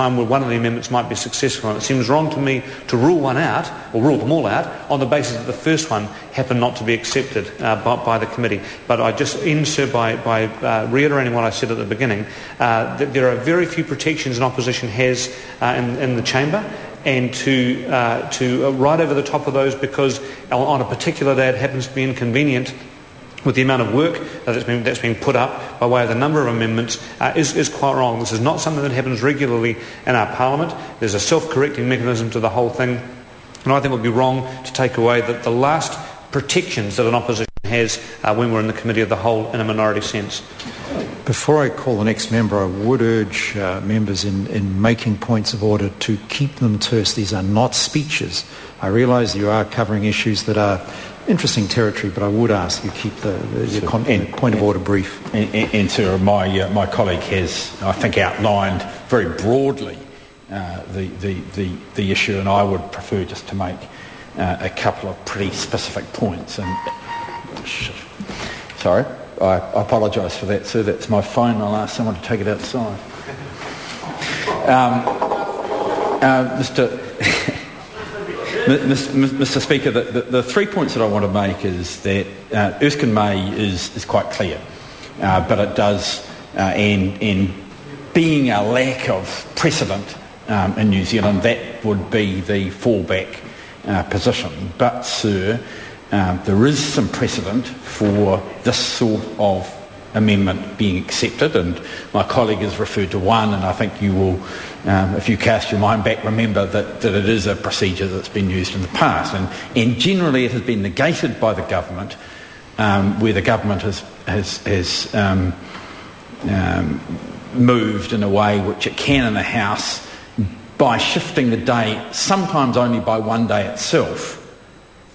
time where one of the amendments might be successful. And it seems wrong to me to rule one out, or rule them all out, on the basis that the first one happened not to be accepted uh, by, by, the committee. But I just end, sir, by, by uh, reiterating what I said at the beginning, uh, that there are very few protections an opposition has uh, in, in the chamber and to, uh, to uh, ride over the top of those because on a particular day it happens to be inconvenient with the amount of work that's been, that's been put up by way of the number of amendments uh, is, is quite wrong. This is not something that happens regularly in our Parliament. There's a self-correcting mechanism to the whole thing. And I think it would be wrong to take away the, the last protections that an opposition has uh, when we're in the Committee of the Whole in a minority sense. Before I call the next member, I would urge uh, members in, in making points of order to keep them terse. These are not speeches. I realise you are covering issues that are interesting territory, but I would ask you keep the, the your con- and, point of order brief. And, and, my, uh, my colleague has, I think, outlined very broadly uh, the, the, the, the, issue, and I would prefer just to make uh, a couple of pretty specific points. And Sorry, I, I apologise for that, sir. That's my phone. I'll ask someone to take it outside. Um, uh, Mr. Mr. Speaker, the, the, the, three points that I want to make is that uh, Erskine May is, is quite clear, uh, but it does, uh, and, and being a lack of precedent um, in New Zealand, that would be the fallback uh, position. But, sir, um, there is some precedent for this sort of amendment being accepted, and my colleague has referred to one, and I think you will, um, if you cast your mind back, remember that, that it is a procedure that's been used in the past. And, and generally it has been negated by the government, um, where the government has, has, has um, um moved in a way which it can in the House by shifting the day, sometimes only by one day itself,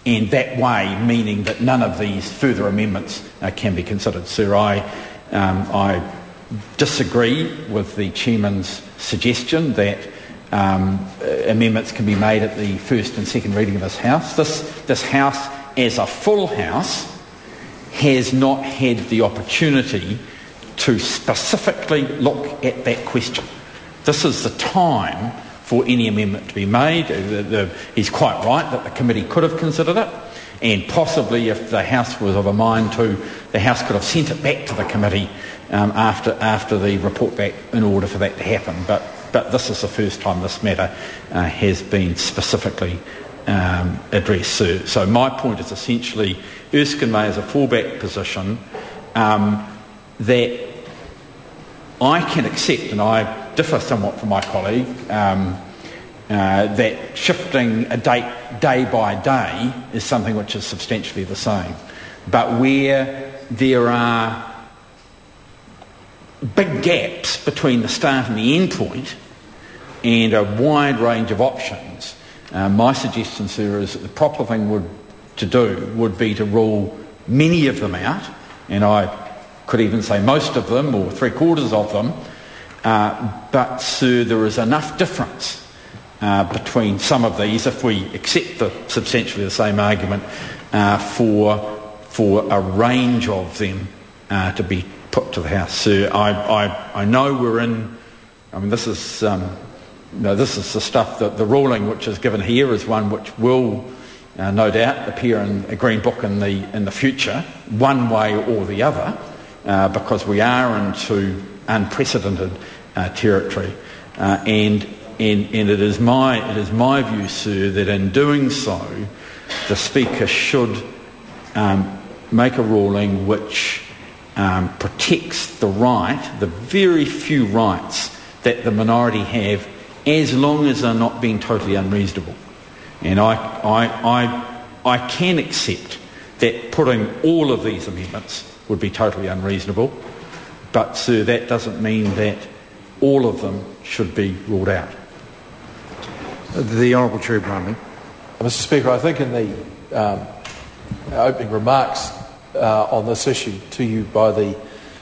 and that way meaning that none of these further amendments uh, can be considered. Sir, I, um, I disagree with the Chairman's suggestion that um, amendments can be made at the first and second reading of this House. This, this House, as a full House, has not had the opportunity to specifically look at that question. This is the time for any amendment to be made. The, the, he's quite right that the committee could have considered it, and possibly if the House was of a mind to, the House could have sent it back to the committee um, after, after the report back in order for that to happen. But, but this is the first time this matter uh, has been specifically um, addressed. So, so, my point is essentially Erskine May is a fallback position um, that I can accept, and I differ somewhat from my colleague, um, uh, that shifting a date day by day is something which is substantially the same. But where there are big gaps between the start and the end point and a wide range of options, uh, my suggestion, sir, is that the proper thing would, to do would be to rule many of them out, and I could even say most of them or three quarters of them, but, sir, there is enough difference uh, between some of these, if we accept the substantially the same argument, uh, for, for a range of them uh, to be put to the House. Sir, I, I, I know we're in, I mean, this is, um, this is the stuff that the ruling which is given here is one which will uh, no doubt appear in a green book in the, in the future, one way or the other, uh, because we are into unprecedented uh, territory. Uh, and, and, and it, is my, it is my view, sir, that in doing so, the Speaker should um, make a ruling which um, protects the right, the very few rights that the minority have, as long as they're not being totally unreasonable. And I, I, I, I can accept that putting all of these amendments would be totally unreasonable, but, sir, that doesn't mean that all of them should be ruled out. The Honourable Gerry Brownlee. Mr Speaker, I think in the um, opening remarks uh, on this issue to you by the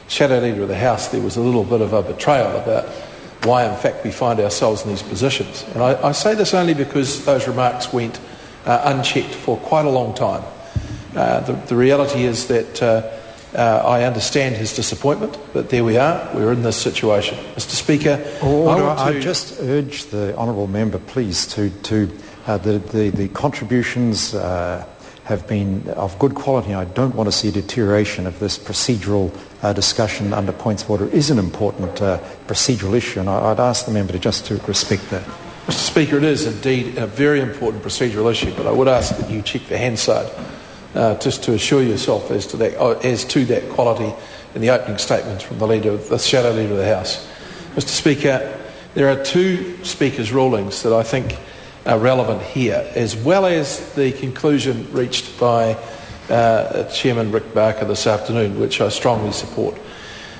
Shadow Leader of the House, there was a little bit of a betrayal about why, in fact, we find ourselves in these positions. And I, I say this only because those remarks went uh, unchecked for quite a long time. Uh, the, the, reality is that uh, I understand his disappointment, but there we are. We're in this situation. Mr Speaker, Order. I, to... I just urge the honourable member, please, to, to uh, the, the, the, contributions uh, have been of good quality. I don't want to see a deterioration of this procedural uh, discussion under points of order. It is an important uh, procedural issue, and I, would ask the member to just to respect that. Mr Speaker, it is indeed a very important procedural issue, but I would ask that you check the Hansard uh, just to assure yourself as to that, uh, as to that quality in the opening statements from the leader, the shadow leader of the House. Mr. Speaker, there are two speakers' rulings that I think are relevant here, as well as the conclusion reached by uh, Chairman Rick Barker this afternoon, which I strongly support.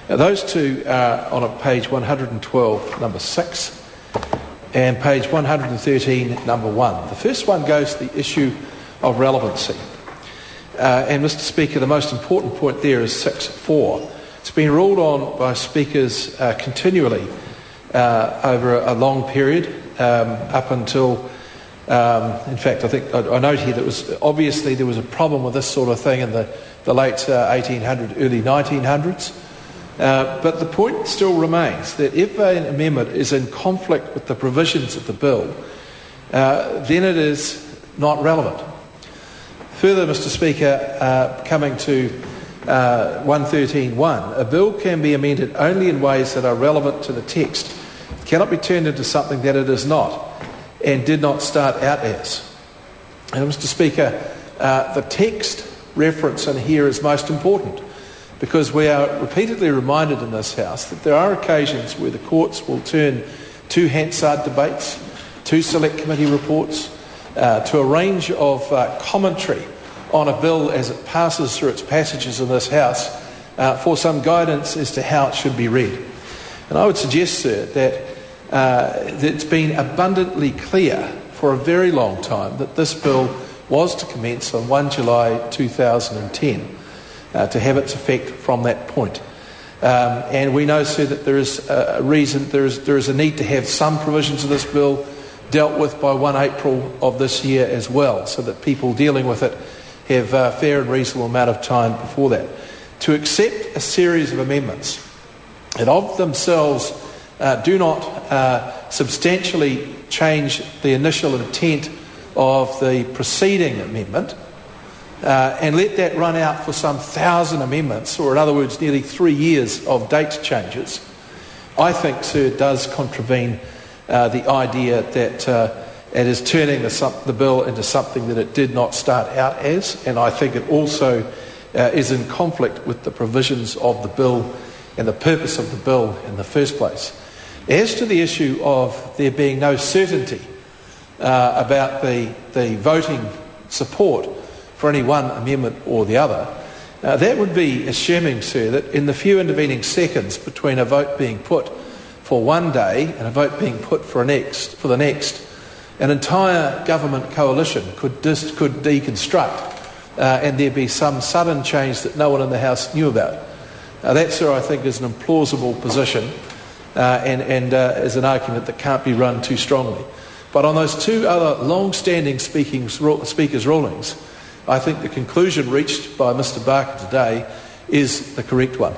Now, those two are on page 112, number six, and page 113, number one. The first one goes to the issue of relevancy. Uh, and Mr Speaker, the most important point there is 6.4. It's been ruled on by speakers uh, continually uh, over a, a, long period, um, up until, um, in fact, I think I, I, note here that was obviously there was a problem with this sort of thing in the, the late 1800s, uh, early 1900s. Uh, but the point still remains that if an amendment is in conflict with the provisions of the bill, uh, then it is not relevant. Further, Mr Speaker, uh, coming to uh, 113.1, a bill can be amended only in ways that are relevant to the text. It cannot be turned into something that it is not and did not start out as. And Mr Speaker, uh, the text reference in here is most important because we are repeatedly reminded in this House that there are occasions where the courts will turn to Hansard debates, to select committee reports, uh, to a range of uh, commentary on a bill as it passes through its passages in this House uh, for some guidance as to how it should be read. And I would suggest, sir, that, uh, that it's been abundantly clear for a very long time that this bill was to commence on 1 July 2010 uh, to have its effect from that point. Um, and we know, sir, that there is a reason, there is, there is a need to have some provisions of this bill dealt with by 1 April of this year as well, so that people dealing with it have a fair and reasonable amount of time before that. To accept a series of amendments that of themselves uh, do not uh, substantially change the initial intent of the preceding amendment uh, and let that run out for some thousand amendments, or in other words, nearly three years of date changes, I think, sir, does contravene uh, the idea that uh, it is turning the, the, bill into something that it did not start out as, and I think it also uh, is in conflict with the provisions of the bill and the purpose of the bill in the first place. As to the issue of there being no certainty uh, about the, the voting support for any one amendment or the other, uh, that would be assuming, sir, that in the few intervening seconds between a vote being put for one day and a vote being put for, next, for the next, an entire government coalition could, dis- could deconstruct uh, and there be some sudden change that no one in the House knew about. Uh, that, sir, I think is an implausible position uh, and, and uh, is an argument that can't be run too strongly. But on those two other long-standing speakers' rulings, I think the conclusion reached by Mr Barker today is the correct one.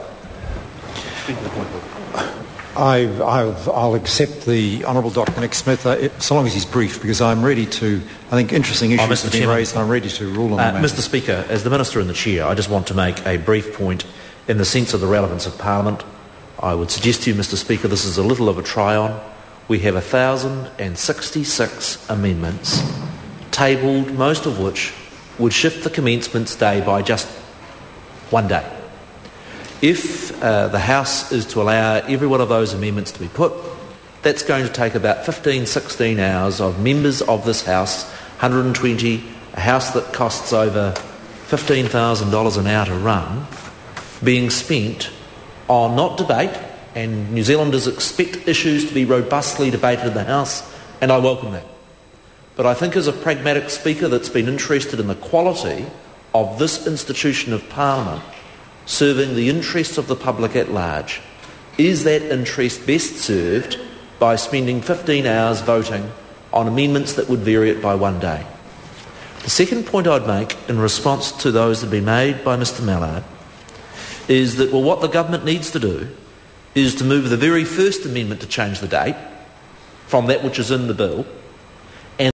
I, will accept the Honourable Dr Nick Smith, uh, so long as he's brief, because I'm ready to, I think interesting oh, issues oh, have been raised and I'm ready to rule on uh, them. Mr Speaker, as the Minister and the Chair, I just want to make a brief point in the sense of the relevance of Parliament. I would suggest to you, Mr Speaker, this is a little of a try-on. We have 1,066 amendments, tabled, most of which would shift the commencements day by just one day. If uh, the House is to allow every one of those amendments to be put, that's going to take about 15, 16 hours of members of this House, 120, a house that costs over $15,000 an hour to run, being spent on not debate, and New Zealanders expect issues to be robustly debated in the House, and I welcome that. But I think as a pragmatic speaker that's been interested in the quality of this institution of Parliament, serving the interests of the public at large, is that interest best served by spending 15 hours voting on amendments that would vary it by one day? The second point I'd make in response to those that have been made by Mr Mallard is that, well, what the government needs to do is to move the very first amendment to change the date from that which is in the bill